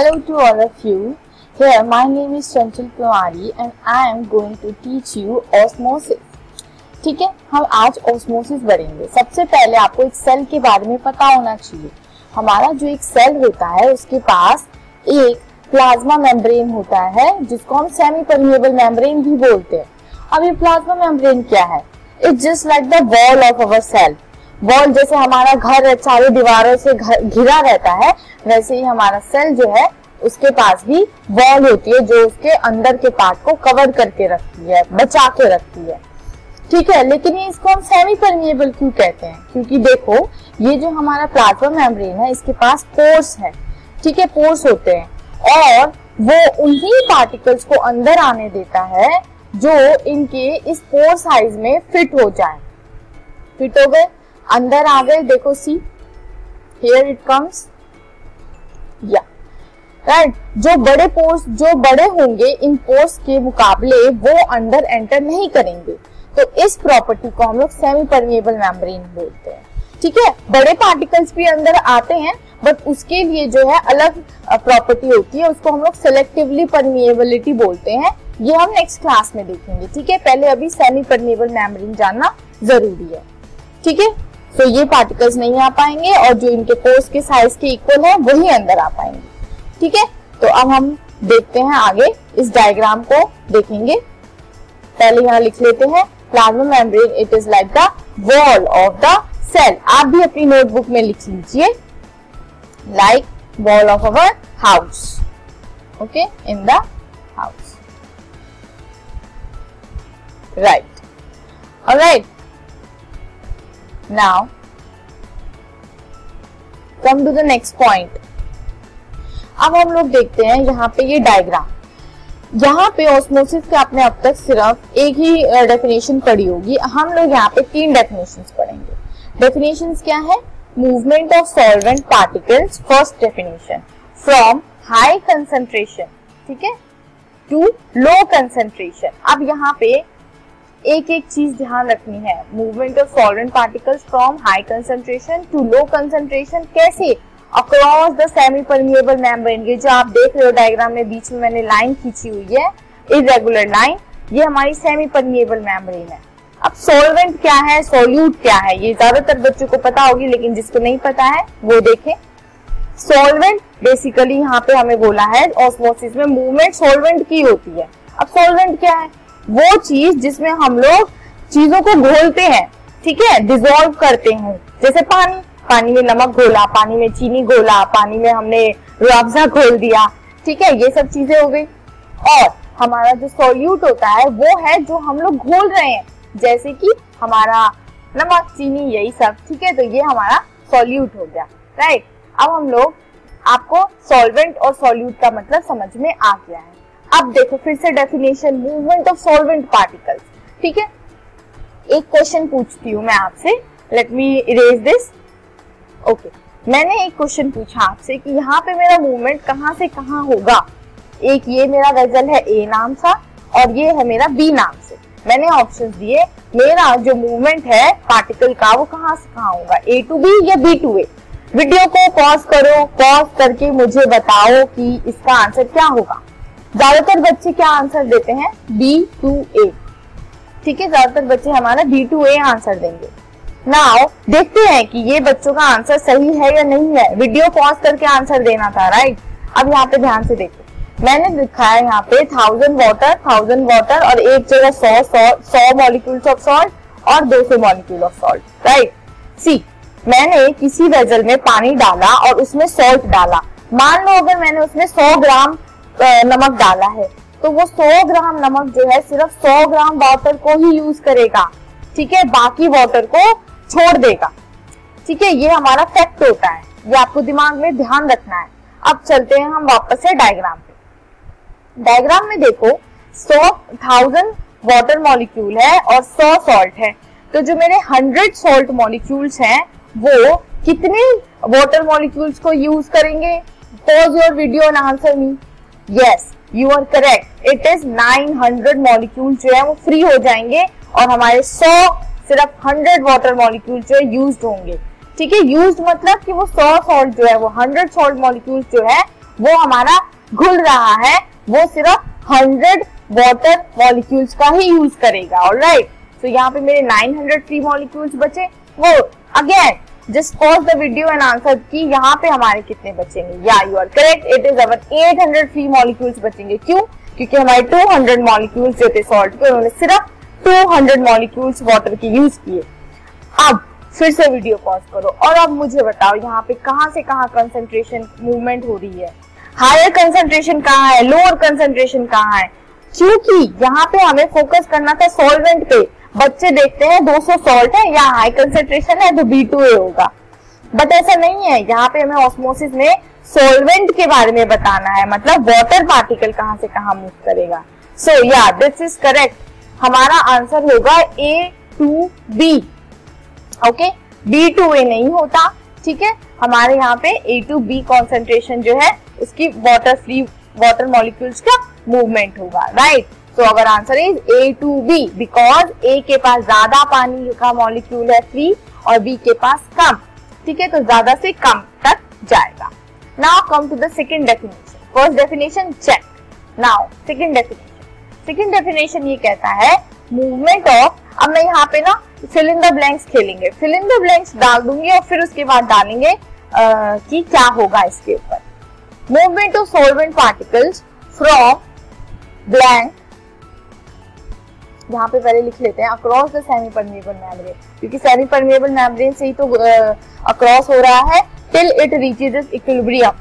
Hello to all of you. Here, my name is Chanchal Kumari and I am going to teach you osmosis. ठीक है? हम आज osmosis बढ़ेंगे। सबसे पहले आपको एक सेल के बारे में पता होना चाहिए। हमारा जो एक सेल होता है उसके पास एक प्लाज्मा मेम्ब्रेन होता है जिसको हम सेमी परमिएबल मेम्ब्रेन भी बोलते हैं। अब ये प्लाज्मा मेम्ब्रेन क्या है? It's just like the wall of our cell wall जैसे हमारा घर चारों दीवारों से घिरा रहता है, वैसे ही हमारा सेल जो है, उसके पास भी वॉल होती है जो उसके अंदर के पार्ट को कवर करके रखती है, बचा के रखती है। ठीक है, लेकिन ये इसको हम सेमी परमिएबल क्यों कहते हैं? क्योंकि देखो, ये जो हमारा प्लाज्मा मेम्ब्रेन है, इसके पास पोर्स है। ठीक है पोर्स होते हैं। और वो उन्हीं पार्टिकल्स को अंदर आने देता है, जो इनके इस पोर साइज़ में फिट हो जाए। फिट हो गए? अंदर आ गए, देखो see. Here it comes yeah right जो बड़े पोर्स जो बड़े होंगे, इन पोर्स के मुकाबले वो अंदर एंटर नहीं करेंगे। तो इस प्रॉपर्टी को हम लोग सेमी परमिएबल मेम्ब्रेन बोलते हैं। ठीक है? बड़े पार्टिकल्स भी अंदर आते हैं बट उसके लिए जो है अलग प्रॉपर्टी होती है, उसको हम लोग सेलेक्टिवली परमिएबिलिटी बोलते हैं। ये हम नेक्स्ट क्लास में देखेंगे। ठीक है? पहले अभी सेमी परमिएबल मेम्ब्रेन जानना ज़रूरी है। ठीक है? तो ये पार्टिकल्स नहीं आ पाएँगे और जो इनके पोर्स के साइज़ के इक्वल है, वही अंदर आ पाएँगे। ठीक है? तो अब हम देखते हैं आगे। इस डायग्राम को देखेंगे। पहले यहाँ लिख लेते हैं plasma membrane it is like the wall of the cell आप भी अपनी नोटबुक में लिख लीजिए। Like wall of our house okay in the house right right Now, come to the next point. अब हम लोग देखते हैं यहाँ पे ये डायग्राम यहाँ पे ऑस्मोसिस के आपने अब तक सिर्फ़ एक ही डेफिनेशन पढ़ी होगी. हम लोग यहाँ पे तीन डेफिनेशन पढ़ेंगे. डेफिनेशन क्या है? Movement of solvent particles first definition from high concentration ठीक है? टू लो कंसेंट्रेशन अब यहाँ पे एक एक चीज़ ध्यान रखनी है। Movement of solvent particles from high concentration to low concentration कैसे? Across the semi permeable membrane ये जो आप देख रहे हो डायग्राम में बीच में मैंने लाइन खींची हुई है इरेगुलर लाइन ये हमारी सेमी परमिएबल मेम्ब्रेन है। अब सॉल्वेंट क्या है? सोल्यूट क्या है? ये ज़्यादातर बच्चों को पता होगी, लेकिन जिसको नहीं पता है, वो देखें। सॉल्वेंट बेसिकली यहाँ पे हमें बोला है ऑस्मोसिस में मूवमेंट सॉल्वेंट की होती है। अब सॉल्वेंट क्या है? वो चीज़ जिसमें हम लोग चीज़ों को घोलते हैं, ठीक है? डिजोल्व करते हैं। जैसे पानी पानी में नमक घोला, पानी में चीनी घोला, पानी में हमने रुआवजा घोल दिया, ठीक है? ये सब चीज़ें हो गई। और हमारा जो सोल्यूट होता है, वो है जो हम लोग घोल रहे हैं। जैसे कि हमारा नमक, चीनी, यही सब, ठीक है? तो ये हमारा सोल्यूट हो गया राइट अब हम लोग आपको सॉल्वेंट और सोल्यूट का मतलब समझ में आ गया है। अब देखो, फिर से definition movement of solvent particles ठीक है? एक क्वेश्चन पूछती हूँ मैं आपसे. Let me erase this okay मैंने एक क्वेश्चन पूछा आपसे कि यहाँ पे मेरा मूवमेंट कहाँ से कहाँ होगा? एक ये मेरा वेजल है ए नाम सा और ये है मेरा बी नाम से. मैंने ऑप्शन दिए. मेरा जो मूवमेंट है पार्टिकल का, वो कहाँ से कहाँ होगा? ए टू बी या बी टू ए वीडियो को पॉज करो. पॉज करके मुझे बताओ कि इसका आंसर क्या होगा? ज़्यादातर बच्चे क्या आंसर देते हैं? बी टू ए ठीक है, ज़्यादातर बच्चे हमारा बी टू ए आंसर देंगे। नाउ देखते हैं कि ये बच्चों का आंसर सही है या नहीं है। वीडियो पॉज करके आंसर देना था राइट अब यहाँ पे ध्यान से देखो। मैंने लिखा है यहाँ पे थाउज़ेंड वाटर थाउज़ेंड वाटर और एक जगह सौ सौ सौ मॉलिक्यूल्स ऑफ़ सॉल्ट और दो सौ molecule of salt right see मैंने किसी वेजल में पानी डाला और उसमें सॉल्ट डाला। मान लो अगर मैंने उसमें सौ ग्राम नमक डाला है। तो वो 100 ग्राम नमक जो है, सिर्फ़ 100 ग्राम वाटर को ही यूज़ करेगा। ठीक है? बाकी वाटर को छोड़ देगा। ठीक है? ये हमारा फैक्ट होता है। ये आपको दिमाग में ध्यान रखना है। अब चलते हैं हम वापस से डायग्राम पे। डायग्राम में देखो, सौ थाउज़ेंड वाटर मॉलिक्यूल है और सौ सॉल्ट है। तो जो मेरे हंड्रेड सॉल्ट मॉलिक्यूल्स हैं, वो कितने वाटर मॉलिक्यूल्स को यूज़ करेंगे? Pause your video and answer me yes you are correct it is 900 molecule जो है वो फ्री हो जाएँगे और हमारे 100 सिर्फ़ 100 वाटर मॉलिक्यूल जो है यूज़ होंगे। ठीक है? यूज़ मतलब कि वो 100 सॉल्ट जो है, वो 100 सॉल्ट मॉलिक्यूल जो है, वो हमारा घुल रहा है, वो सिर्फ़ हंड्रेड वाटर मॉलिक्यूल्स का ही यूज़ करेगा। और राइट तो यहाँ पे मेरे 900 फ्री मॉलिक्यूल्स बचे। वो again just pause the video and answer कि यहाँ पे हमारे कितने बचेंगे yeah you are correct it is our 800 free molecules बचेंगे। क्यों? क्योंकि हमारे 200 मॉलिक्यूल्स जो थे सॉल्ट के, उन्होंने सिर्फ़ 200 मॉलिक्यूल्स वाटर के यूज़ किए। अब, फिर से वीडियो पॉज करो। और अब मुझे बताओ, यहाँ पे कहाँ से कहाँ कंसेंट्रेशन मूवमेंट हो रही है? हायर कंसेंट्रेशन कहाँ है? लोअर कंसेंट्रेशन कहाँ है? क्योंकि यहाँ पे हमें फोकस करना था सॉल्वेंट पे। बच्चे देखते हैं 200 सॉल्ट है या हाई कंसेंट्रेशन है तो बी टू ए होगा। बट ऐसा नहीं है, यहाँ पे हमें ऑस्मोसिस में सोलवेंट के बारे में बताना है मतलब वाटर पार्टिकल कहाँ से कहाँ मूव करेगा। So yeah this is correct हमारा आंसर होगा A to B okay B to A नहीं होता, ठीक है? हमारे यहाँ पे ए टू बी कॉन्सेंट्रेशन जो है, उसकी वाटर फ्री वाटर मॉलिक्यूल्स का मूवमेंट होगा राइट तो अगर answer is A to B because A के पास ज़्यादा पानी का मॉलिक्यूल है फ्री और बी के पास कम, ठीक है? तो ज़्यादा से कम तक जाएगा। Now come to the second definition first definition check now second definition second definition ये कहता है मूवमेंट ऑफ़ अब मैं यहाँ पे ना द ब्लैंक्स खेलेंगे। द ब्लैंक्स डाल दूँगी और फिर उसके बाद डालेंगे कि क्या होगा इसके ऊपर। Movement of solvent particles from blank यहाँ पे पहले लिख लेते हैं across the semi permeable membrane क्योंकि सेमी परमेबल मेम्ब्रेन से ही तो अक्रॉस हो रहा है टिल इट रीचेज इक्विलिब्रियम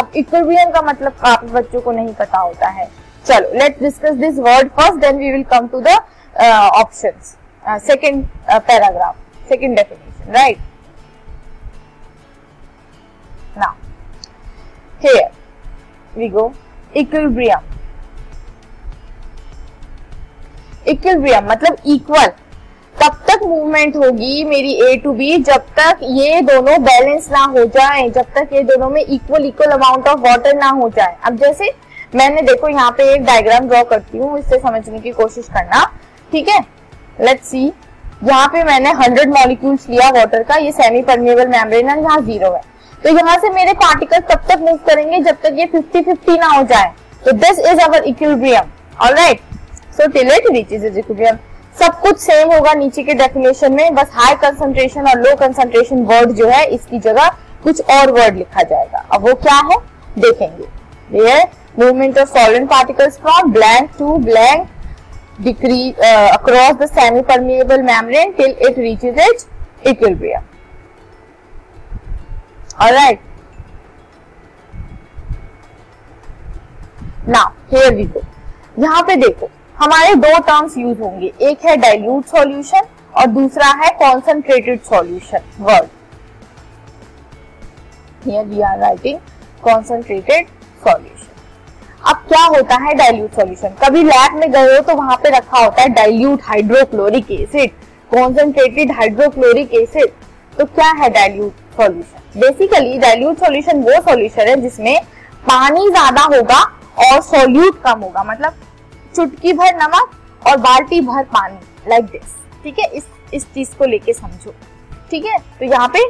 अब इक्विलिब्रियम का मतलब काफ़ी बच्चों को नहीं पता होता है। चलो let discuss this word first then we will come to the options second paragraph second definition right now, here we go. Equilibrium. Equilibrium मतलब इक्वल तब तक मूवमेंट होगी मेरी ए टू बी जब तक ये दोनों बैलेंस ना हो जाए, जब तक ये दोनों में equal equal amount of water ना हो जाए। अब जैसे मैंने देखो यहाँ पे एक डायग्राम ड्रॉ करती हूँ, इससे समझने की कोशिश करना, ठीक है? लेट्स सी यहाँ पे मैंने 100 मॉलिक्यूल्स लिया वाटर का, ये सेमी परमेबल मेम्ब्रेन है, यहाँ ज़ीरो है। तो यहाँ से मेरे पार्टिकल तब तक मूव करेंगे जब तक ये 50 50 ना हो जाए। तो this is our equilibrium alright so till it reaches equilibrium सब कुछ सेम होगा नीचे के डेफिनेशन में बस हाई कंसंट्रेशन और लो कंसंट्रेशन वर्ड जो है इसकी जगह कुछ और वर्ड लिखा जाएगा। अब वो क्या है? देखेंगे। Movement of solid particles from blank to blank decrease uh, across the semi permeable membrane till it reaches its equilibrium all right now here we go यहाँ पे देखो हमारे दो टर्म्स यूज़ होंगे। एक है डाइल्यूट सॉल्यूशन और दूसरा है concentrated solution word here we are writing concentrated solution अब क्या होता है डाइल्यूट सॉल्यूशन कभी लैब में गए हो तो वहाँ पे रखा होता है dilute hydrochloric acid concentrated hydrochloric acid तो क्या है dilute solution basically dilute solution वो सॉल्यूशन है जिसमें पानी ज़्यादा होगा और सॉल्यूट कम होगा। मतलब चुटकी भर नमक और बाल्टी भर पानी लाइक दिस ठीक है? इस इस चीज़ को लेके समझो, ठीक है? तो यहाँ पे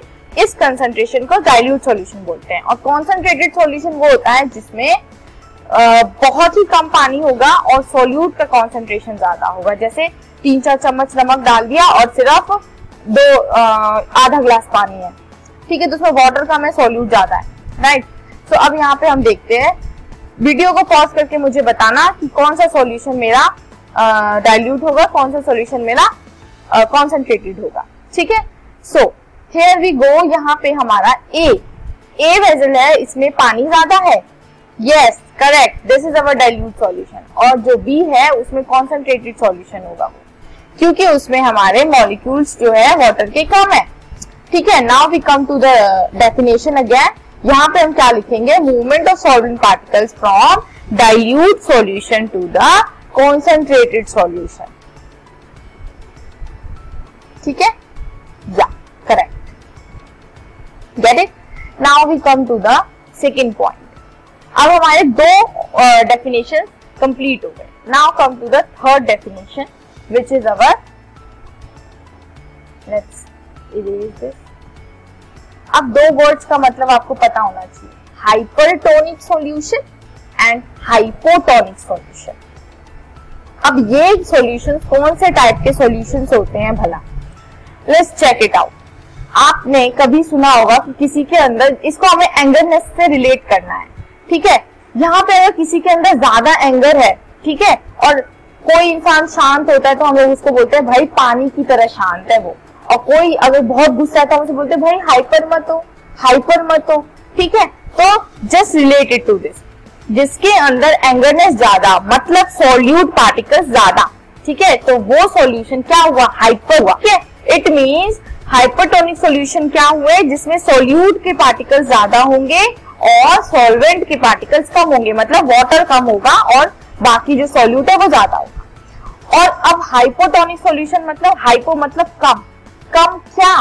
इस कंसंट्रेशन को डाइल्यूट सॉल्यूशन बोलते हैं। और कॉन्सेंट्रेटेड सॉल्यूशन वो होता है जिसमें बहुत ही कम पानी होगा और सोल्यूट का कॉन्सेंट्रेशन ज़्यादा होगा। जैसे तीन चार चम्मच नमक डाल दिया और सिर्फ़ दो आधा ग्लास पानी है, ठीक है? तो उसमें वाटर कम है सोल्यूट ज़्यादा है राइट तो अब यहाँ पे हम देखते हैं वीडियो को पॉज करके मुझे बताना कि कौन सा सॉल्यूशन मेरा डाइल्यूट होगा, कौन सा सॉल्यूशन मेरा कॉन्सेंट्रेटेड होगा। ठीक है? सो हेयर वी गो यहाँ पे हमारा ए ए वेजल है, इसमें पानी ज़्यादा है। Yes correct this is our dilute solution और जो बी है, उसमें कॉन्सेंट्रेटेड सॉल्यूशन होगा क्योंकि उसमें हमारे मॉलिक्यूल्स जो है वाटर के कम है। ठीक है? Now we come to the definition again यहाँ पे हम क्या लिखेंगे? Movement of solvent particles from dilute solution to the concentrated solution ठीक है? Yeah correct get it now we come to the second point अब हमारे दो डेफिनेशन uh, कंप्लीट हो गए. Now come to the third definition which is our let's erase this अब दो words का मतलब आपको पता होना चाहिए। Hypertonic solution and hypotonic solution अब ये सॉल्यूशंस कौन से टाइप के सॉल्यूशंस होते हैं भला? लेट्स चेक इट आउट आपने कभी सुना होगा कि किसी के अंदर इसको हमें एंगरनेस से रिलेट करना है। ठीक है? यहाँ पे अगर किसी के अंदर ज़्यादा एंगर है, ठीक है? और कोई इंसान शांत होता है तो हम लोग उसको बोलते हैं, भाई, पानी की तरह शांत है वो। और कोई अगर बहुत गुस्सा आता है उसे बोलते भाई हाइपर मत हो हाइपर मत हो। ठीक है? तो जस्ट रिलेटेड टू दिस जिसके अंदर एंगरनेस ज़्यादा मतलब सोल्यूट पार्टिकल्स ज़्यादा, ठीक है? तो वो सॉल्यूशन क्या हुआ? हाइपर हुआ, ठीक है? इट मीन्स हाइपरटोनिक सॉल्यूशन क्या हुए? जिसमें सोल्यूट के पार्टिकल्स ज़्यादा होंगे और सॉल्वेंट के पार्टिकल्स कम होंगे मतलब वाटर कम होगा और बाकी जो सॉल्यूट है वो ज़्यादा होगा। और अब हाइपोटोनिक सॉल्यूशन मतलब हाइपो मतलब कम। कम क्या?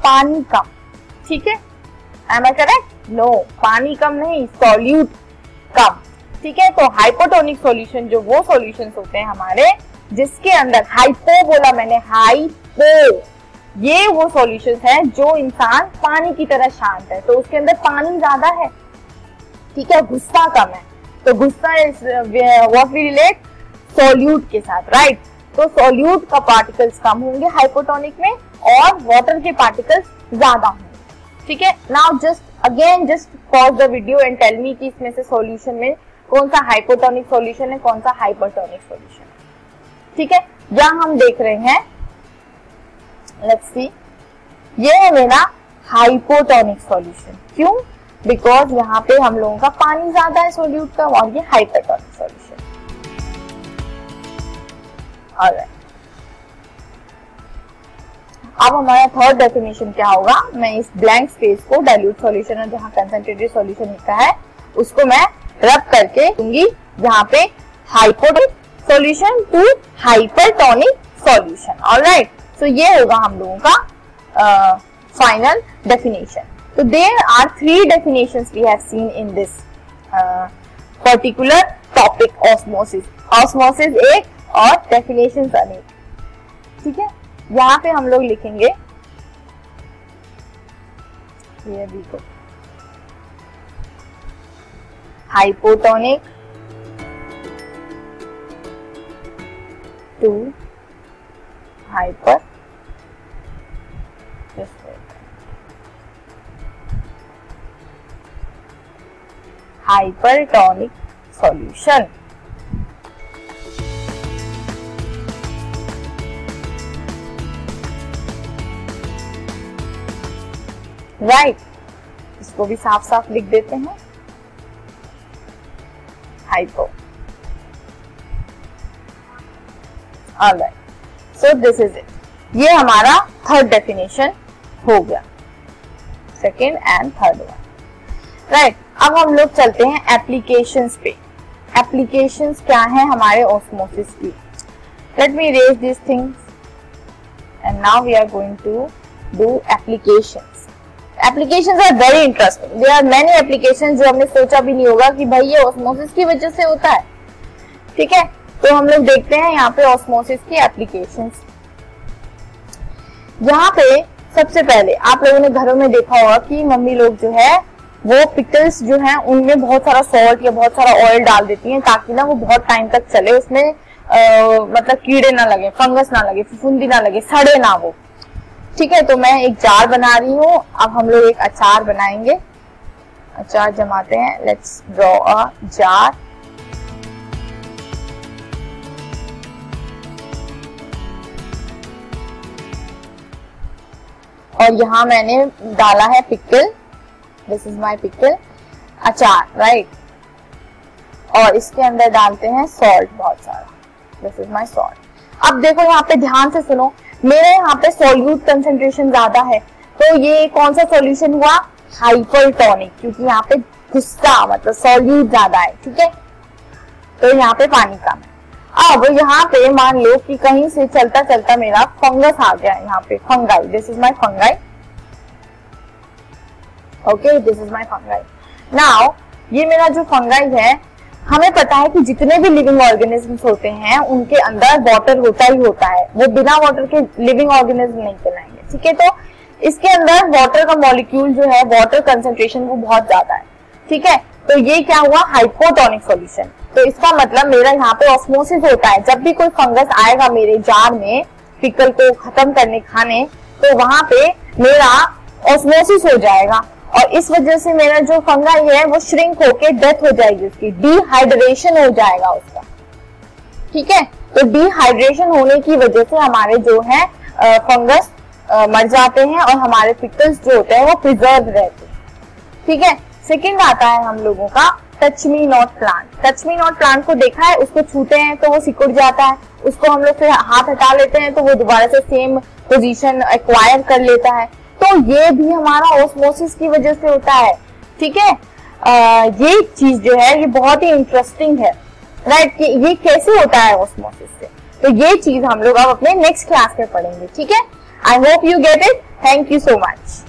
पानी कम। ठीक है? एम आई करेक्ट नो पानी कम नहीं सॉल्यूट कम। ठीक है? तो हाइपोटोनिक सॉल्यूशन जो वो सॉल्यूशन होते हैं हमारे, जिसके अंदर हाइपो बोला मैंने हाइपो ये वो सॉल्यूशंस है जो इंसान पानी की तरह शांत है। तो उसके अंदर पानी ज़्यादा है। ठीक है? गुस्सा कम है। तो गुस्सा व्हाट वी रिलेट सोल्यूट के साथ राइट तो सोल्यूट का पार्टिकल्स कम होंगे हाइपोटोनिक में और वाटर के पार्टिकल्स ज़्यादा होंगे ठीक है? Now just again just pause the video and tell me कि इसमें से सॉल्यूशन में कौन सा हाइपोटोनिक सॉल्यूशन है, कौन सा हाइपरटोनिक सॉल्यूशन ठीक है? यहाँ हम देख रहे हैं। लेट्स सी ये है मेरा हाइपोटोनिक सॉल्यूशन क्यों? बिकॉज़ यहाँ पे हम लोगों का पानी ज़्यादा है सोल्यूट का और ये हाइपोटोनिक सॉल्यूशन अब हमारा थर्ड डेफिनेशन क्या होगा? मैं इस ब्लैंक स्पेस को डाइल्यूट सॉल्यूशन और जहाँ कंसेंट्रेटेड सॉल्यूशन लिखा है, उसको मैं रब करके दूँगी। यहाँ पे hypotonic solution to hypertonic solution alright so ये होगा हम लोगों का फाइनल डेफिनेशन तो there are three definition we have seen in this particular topic osmosis osmosis एक और डेफिनेशन अनेक. ठीक है? यहाँ पे हम लोग लिखेंगे। ये देखो hypotonic to hyper hypertonic solution right right. इसको भी साफ़ साफ़ लिख देते हैं। Hypo all right so this is it ये हमारा थर्ड डेफिनेशन हो गया। Second and third one right अब हम लोग चलते हैं एप्लीकेशन पे। एप्लीकेशन क्या है हमारे ऑस्मोसिस की? Let me erase this things and now we are going to do application application are very interesting there are many application जो हमने सोचा भी नहीं होगा कि भाई ये ऑस्मोसिस की वजह से होता है। ठीक है? तो हम लोग देखते हैं यहाँ पे ऑस्मोसिस की एप्लीकेशन यहाँ पे सबसे पहले आप लोगों ने घरों में देखा होगा कि मम्मी लोग जो है वो पिकल्स जो है उनमें बहुत सारा सॉल्ट या बहुत सारा ऑयल डाल देती हैं ताकि ना वो बहुत टाइम तक चले उसमें आ, मतलब कीड़े ना लगे फंगस ना लगे फुफुंदी ना लगे सड़े ना वो ठीक है तो मैं एक जार बना रही हूँ। अब हम लोग एक अचार बनाएँगे। अचार जमाते हैं। लेट्स ड्रॉ अ जार और यहाँ मैंने डाला है pickle this is my pickle अचार राइट और इसके अंदर डालते हैं सॉल्ट बहुत सारा। दिस इज़ माई सॉल्ट अब देखो, यहाँ पे ध्यान से सुनो। मेरे यहाँ पे सोल्यूट कंसेंट्रेशन ज़्यादा है। तो ये कौन सा सोल्यूशन हुआ? हाइपरटोनिक क्योंकि यहाँ पे गुस्सा मतलब सोल्यूट ज़्यादा है, ठीक है? तो यहाँ पे पानी कम अब यहाँ पे मान लो कि कहीं से चलता चलता मेरा फंगस आ गया यहाँ पे fungi this is my fungi okay this is my fungi now ये मेरा जो फंगाई है हमें पता है कि जितने भी लिविंग ऑर्गेनिजम्स होते हैं, उनके अंदर वाटर होता ही होता है। वो बिना वाटर के लिविंग ऑर्गेनिज्म नहीं कहलाएँगे ठीक है? तो इसके अंदर वाटर का मॉलिक्यूल जो है वाटर कंसेंट्रेशन वो बहुत ज़्यादा है, ठीक है? तो ये क्या हुआ? हाइपोटोनिक सॉल्यूशन तो इसका मतलब मेरा यहाँ पे ऑस्मोसिस होता है। जब भी कोई फंगस आएगा मेरे जार में पिकल को खत्म करने, खाने तो वहाँ पे मेरा ऑस्मोसिस हो जाएगा। और इस वजह से मेरा जो फंगाई है, वो श्रिंक होके डेथ हो जाएगी उसकी। डिहाइड्रेशन हो जाएगा उसका। ठीक है? तो डिहाइड्रेशन होने की वजह से हमारे जो है फंगस मर जाते हैं और हमारे पिकल्स जो होते हैं, वो प्रिजर्व रहते हैं। ठीक है? सेकेंड आता है हम लोगों का touch me not plant touch me not plant को देखा है? उसको छूते हैं तो वो सिकुड़ जाता है। उसको हम लोग फिर हाथ हटा लेते हैं तो वो दोबारा से सेम पोजीशन एक्वायर कर लेता है। तो ये भी हमारा ओस्मोसिस की वजह से होता है, ठीक है? ये चीज़ जो है, ये बहुत ही इंटरेस्टिंग है राइट कि ये कैसे होता है ओस्मोसिस से? तो ये चीज़ हम लोग अब अपने नेक्स्ट क्लास में पढ़ेंगे, ठीक है? I hope you get it thank you so much